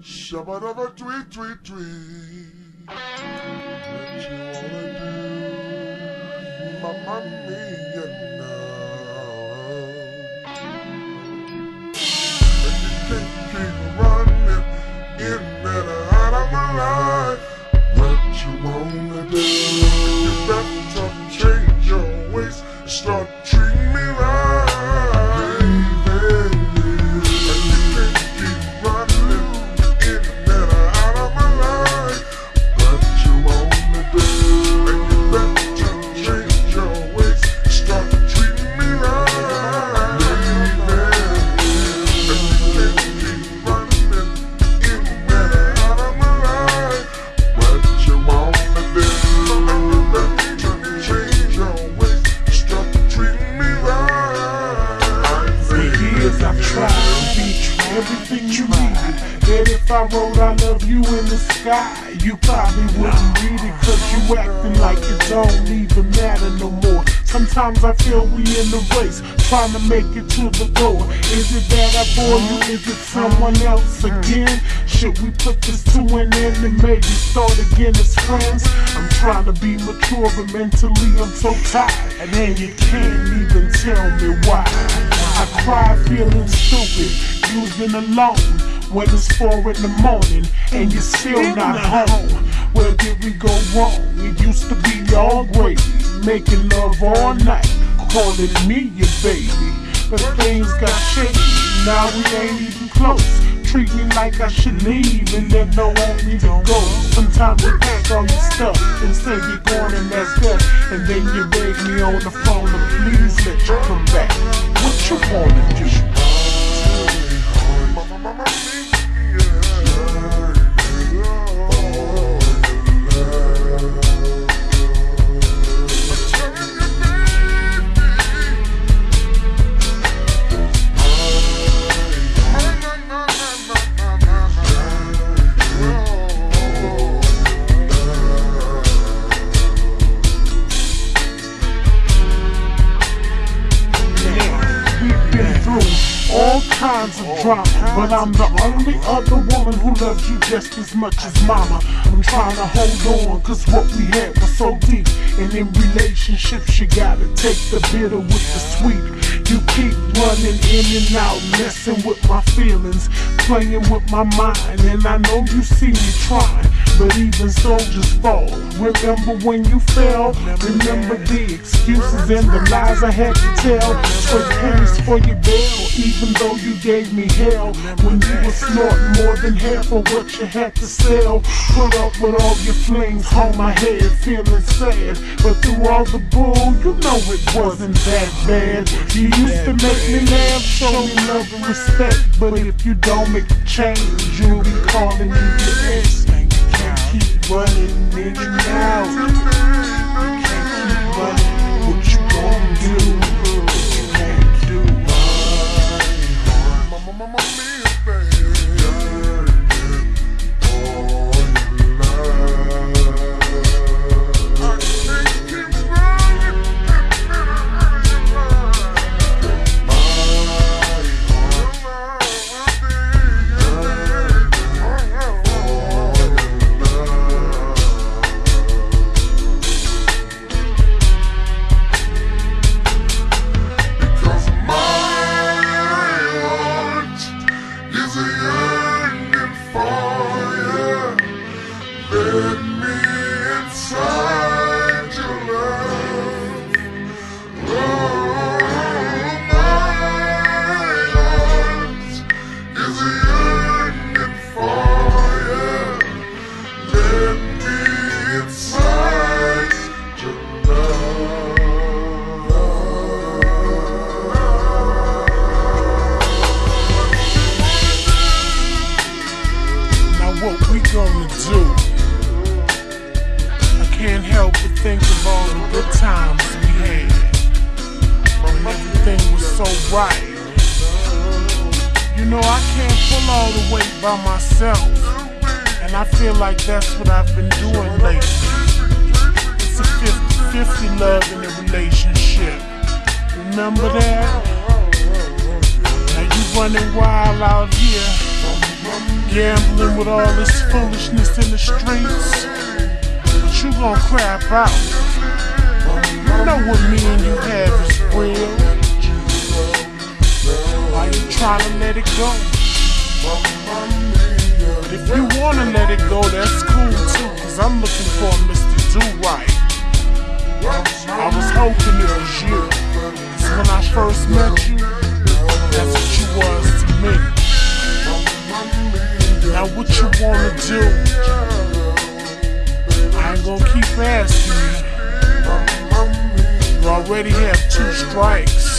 Shabba dabba tweet tweet tweet. What you wanna do, Mamma Mia everything you needed. That if I wrote I love you in the sky, you probably wouldn't read it cause you acting like it don't more. Sometimes I feel we in the race, trying to make it to the door. Is it that I bore you? Is it someone else again? Should we put this to an end and maybe start again as friends? I'm trying to be mature, but mentally I'm so tired. And then you can't even tell me why. I cry feeling stupid, you've been alone when it's four in the morning and you're still not home. Where did we go wrong? It used to be all great, making love all night, calling me your baby. But things got shaky, now we ain't even close. Treat me like I should leave and then don't want me to go. Sometimes you pack all your stuff and say you're going and that's that. And then you beg me on the phone to please let you come back. What you wanna do? Kinds of drama, but I'm the only other woman who loves you just as much as mama. I'm trying to hold on, cause what we had was so deep. And in relationships, you gotta take the bitter with the sweet. You keep running in and out, messing with my feelings, playing with my mind. And I know you see me trying, but even soldiers fall. Remember when you fell? Remember the excuses and the lies I had to tell? Straight pennies for your bail, even though you gave me hell. When you were snorting more than half of what you had to sell. Put up with all your flings on my head, feeling sad. But through all the bull, you know it wasn't that bad. You used to make me laugh, show me love and respect. But if you don't make a change, you'll be calling you your ex. Keep running in and gonna do? I can't help but think of all the good times we had. When everything was so right. You know I can't pull all the weight by myself. And I feel like that's what I've been doing lately. It's a 50-50 love in a relationship. Remember that? Now you running wild out here, gambling with all this foolishness in the streets. But you gon' crap out. You know what me and you have is real. Why you trying to let it go? But if you wanna let it go, that's cool too, cause I'm looking for Mr. Do Right. I was hoping it was you. Cause when I first met you, that's what you was to me. What you wanna do? I ain't gonna keep asking you. You already have two strikes.